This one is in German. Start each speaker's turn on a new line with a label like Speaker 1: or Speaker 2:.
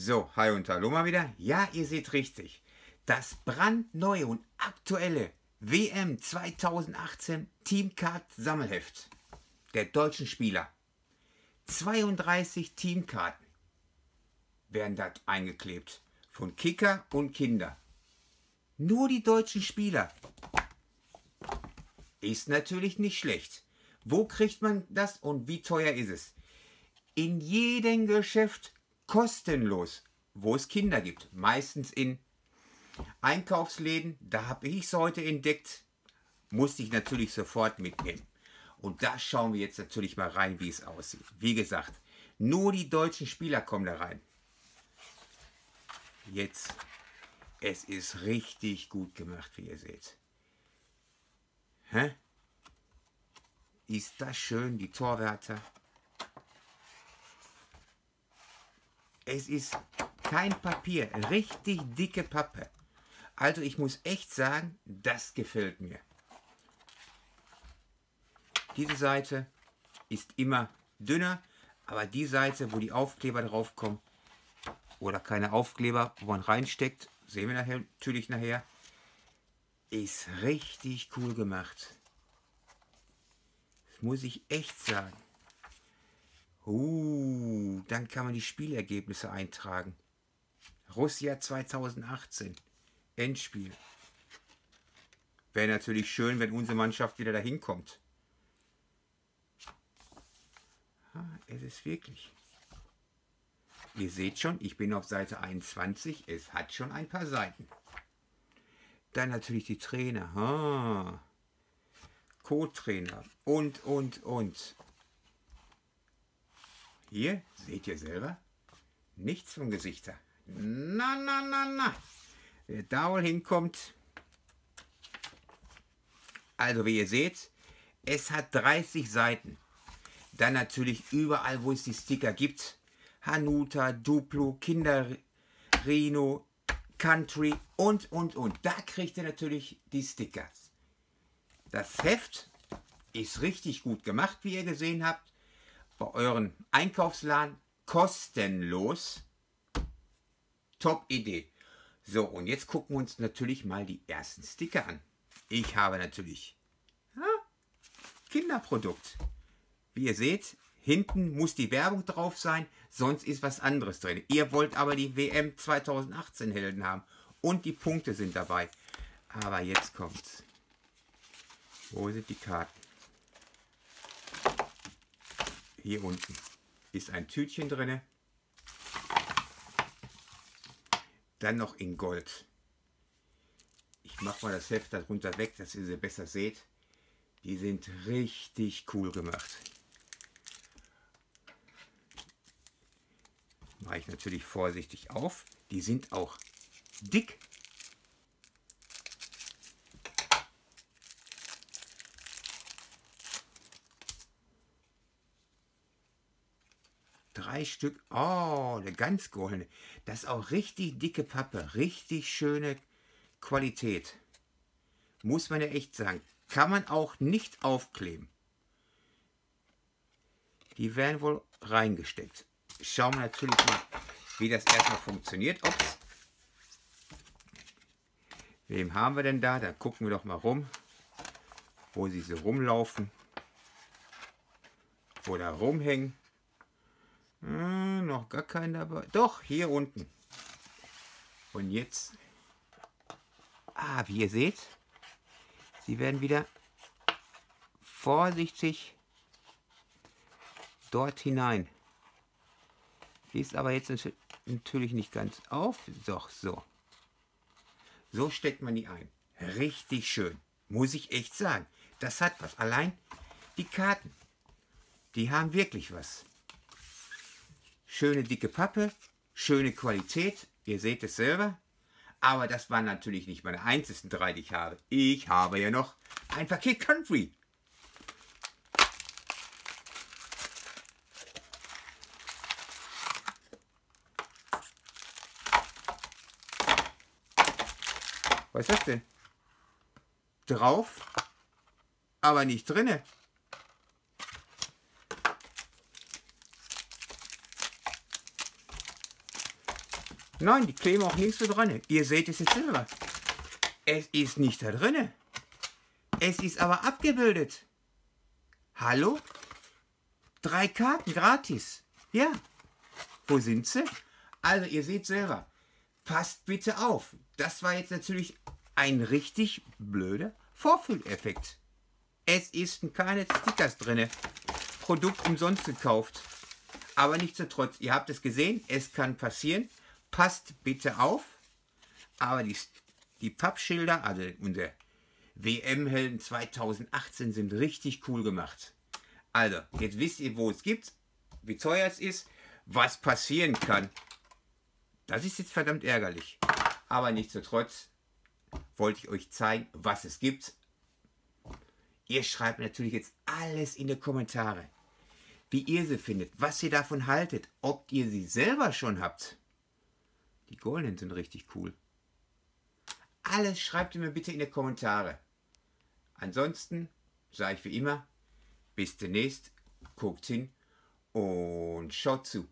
Speaker 1: So, hi und hallo mal wieder. Ja, ihr seht richtig. Das brandneue und aktuelle WM 2018 Teamcard Sammelheft der deutschen Spieler. 32 Teamkarten werden da eingeklebt. Von Kicker und Kinder. Nur die deutschen Spieler. Ist natürlich nicht schlecht. Wo kriegt man das und wie teuer ist es? In jedem Geschäft kostenlos, wo es Kinder gibt. Meistens in Einkaufsläden. Da habe ich es heute entdeckt. Musste ich natürlich sofort mitnehmen. Und da schauen wir jetzt natürlich mal rein, wie es aussieht. Wie gesagt, nur die deutschen Spieler kommen da rein. Jetzt, es ist richtig gut gemacht, wie ihr seht. Hä? Ist das schön, die Torwärter? Es ist kein Papier, richtig dicke Pappe. Also ich muss echt sagen, das gefällt mir. Diese Seite ist immer dünner, aber die Seite, wo die Aufkleber drauf kommen, oder keine Aufkleber, wo man reinsteckt, sehen wir nachher, natürlich nachher, ist richtig cool gemacht. Das muss ich echt sagen. Uh, dann kann man die Spielergebnisse eintragen. Russia 2018. Endspiel. Wäre natürlich schön, wenn unsere Mannschaft wieder dahin kommt. Ah, es ist wirklich. Ihr seht schon, ich bin auf Seite 21. Es hat schon ein paar Seiten. Dann natürlich die Trainer. Ah. Co-Trainer und, und, und. Hier seht ihr selber nichts von Gesichter. Na, na, na, na. Wer da wohl hinkommt. Also wie ihr seht, es hat 30 Seiten. Dann natürlich überall, wo es die Sticker gibt. Hanuta, Duplo, Kinder Reno, Country und, und, und. Da kriegt ihr natürlich die Stickers. Das Heft ist richtig gut gemacht, wie ihr gesehen habt bei euren Einkaufsladen kostenlos. Top Idee. So, und jetzt gucken wir uns natürlich mal die ersten Sticker an. Ich habe natürlich ja, Kinderprodukt. Wie ihr seht, hinten muss die Werbung drauf sein, sonst ist was anderes drin. Ihr wollt aber die WM 2018 Helden haben und die Punkte sind dabei. Aber jetzt kommt's. Wo sind die Karten? Hier unten ist ein Tütchen drin. Dann noch in Gold. Ich mache mal das Heft darunter weg, dass ihr sie besser seht. Die sind richtig cool gemacht. Mache ich natürlich vorsichtig auf. Die sind auch dick drei Stück. Oh, eine ganz goldene. Das ist auch richtig dicke Pappe. Richtig schöne Qualität. Muss man ja echt sagen. Kann man auch nicht aufkleben. Die werden wohl reingesteckt. Schauen wir natürlich mal, wie das erstmal funktioniert. Ups. Wem haben wir denn da? Dann gucken wir doch mal rum, wo sie so rumlaufen oder rumhängen. Hm, noch gar keinen dabei. Doch, hier unten. Und jetzt. Ah, wie ihr seht, sie werden wieder vorsichtig dort hinein. Ist aber jetzt natürlich nicht ganz auf. Doch, so. So steckt man die ein. Richtig schön. Muss ich echt sagen. Das hat was. Allein die Karten. Die haben wirklich was. Schöne dicke Pappe, schöne Qualität, ihr seht es selber. Aber das waren natürlich nicht meine einzigen drei, die ich habe. Ich habe ja noch ein Paket Country. Was ist das denn? Drauf, aber nicht drinne. Nein, die kleben auch nicht so dran. Ihr seht es jetzt selber. Es ist nicht da drinne. Es ist aber abgebildet. Hallo? Drei Karten gratis. Ja. Wo sind sie? Also ihr seht selber. Passt bitte auf. Das war jetzt natürlich ein richtig blöder Vorfülleffekt. Es ist keine Stickers drinne. Produkt umsonst gekauft. Aber nichtsdestotrotz, ihr habt es gesehen, es kann passieren. Passt bitte auf. Aber die, die Pappschilder, also unsere WM-Helden 2018 sind richtig cool gemacht. Also, jetzt wisst ihr, wo es gibt, wie teuer es ist, was passieren kann. Das ist jetzt verdammt ärgerlich. Aber nichtsdestotrotz wollte ich euch zeigen, was es gibt. Ihr schreibt natürlich jetzt alles in die Kommentare, wie ihr sie findet, was ihr davon haltet, ob ihr sie selber schon habt. Die goldenen sind richtig cool. Alles schreibt ihr mir bitte in die Kommentare. Ansonsten sage ich wie immer, bis demnächst, guckt hin und schaut zu.